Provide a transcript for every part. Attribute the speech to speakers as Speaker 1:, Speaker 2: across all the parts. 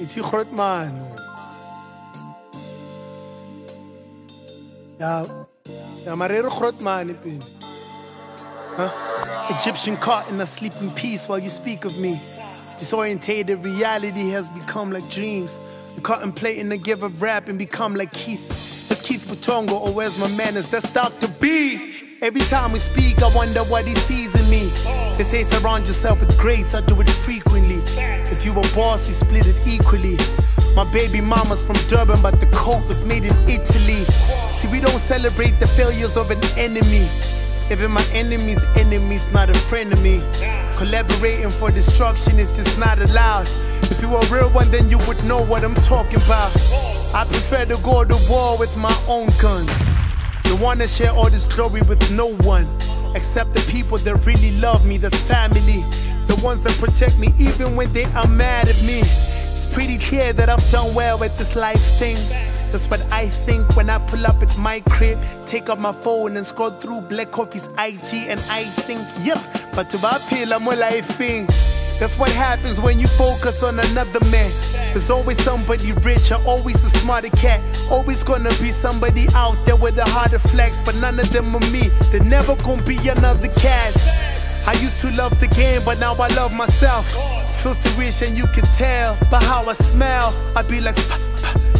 Speaker 1: Ithi Grootman. Ja, ja, maar er Grootman ik ben. Huh? Egyptian cotton a sleeping peace while you speak of me. Disorientated reality has become like dreams. I'm contemplating to give a rap and become like Keith. That's Keith Butongo, or where's my manners? That's Dr. B. Every time we speak, I wonder what he sees in me. They say surround yourself with greats, I do it frequently. If you were boss, we split it equally. My baby mama's from Durban, but the coat was made in Italy. See, we don't celebrate the failures of an enemy. Even my enemy's enemy's not a friend of me. Collaborating for destruction is just not allowed. If you were a real one, then you would know what I'm talking about. I prefer to go to war with my own guns. Don't wanna share all this glory with no one. Except the people that really love me, that's family. The ones that protect me even when they are mad at me. It's pretty clear that I've done well with this life thing. That's what I think when I pull up at my crib, take up my phone and scroll through Black Coffee's IG, and I think, yep, but to my pill, I'm all I think. That's what happens when you focus on another man. There's always somebody richer, always a smarter cat. Always gonna be somebody out there with a harder flex, but none of them are me. They're never gonna be another Cass. I used to love the game, but now I love myself. Filthy rich, and you can tell by how I smell. I be like,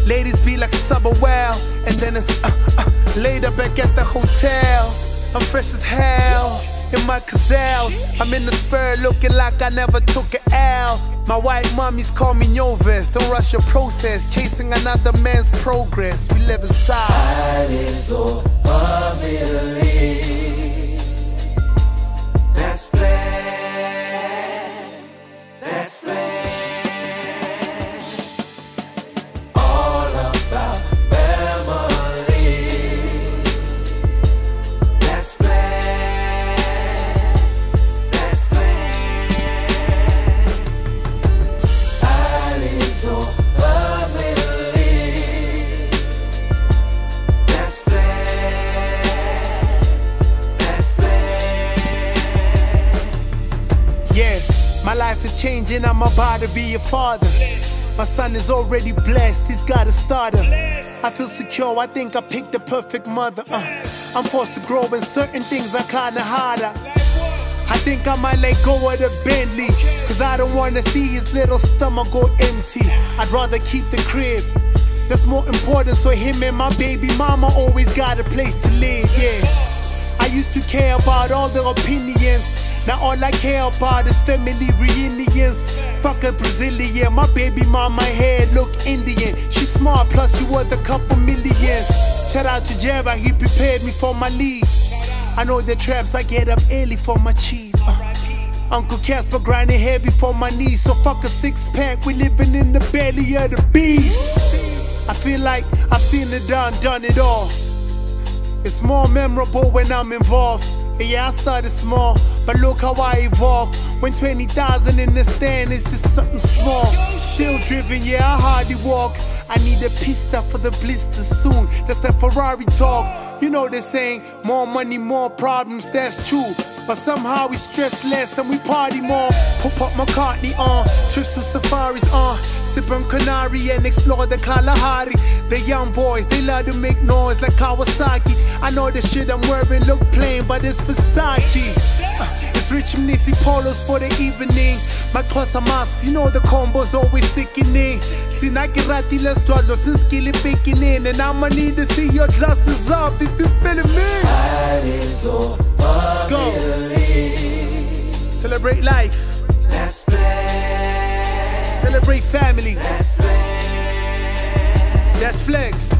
Speaker 1: ladies be like, sub a well, and then it's uh, uh, later back at the hotel. I'm fresh as hell in my gazelles. I'm in the spur looking like I never took an L. My white mommies call me Novis. Don't rush your process, chasing another man's progress. We live inside. Life is changing. I'm about to be a father. My son is already blessed. He's got a starter. I feel secure. I think I picked the perfect mother. Uh, I'm forced to grow, and certain things are kinda harder. I think I might let go of the Bentley. Cause I don't wanna see his little stomach go empty. I'd rather keep the crib. That's more important, so him and my baby mama always got a place to live, yeah. I used to care about all their opinions. Now all I care about is family reunions. Fuck a Brazilian, my baby mama hair look Indian. She's smart, plus she worth a couple millions. Shout out to Jera, he prepared me for my leave. I know the traps, I get up early for my cheese. uh. Uncle Cassper grinding heavy for my knees. So fuck a six pack, we living in the belly of the beast. I feel like I've seen it done, done it all. It's more memorable when I'm involved. Yeah, I started small, but look how I evolved. When 20,000 in the stand is just something small. Still driven, yeah, I hardly walk. I need a pista for the blister soon. That's that Ferrari talk. You know they're saying more money, more problems, that's true. But somehow we stress less and we party more. Pop up McCartney on, trips to safaris on. Sip on Canary and explore the Kalahari. The young boys, they love to make noise like Kawasaki. I know the shit I'm wearing look plain, but it's Versace. Uh, it's rich Nisi polos for the evening. My clothes are masks, you know the combo's always sickening. Sinakirati, let's start since skilly picking in. And I'ma need to see your glasses up if you feeling me.
Speaker 2: Of
Speaker 1: go. Celebrate life, family.
Speaker 2: That's flex.
Speaker 1: That's flex.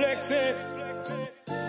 Speaker 3: reflexe.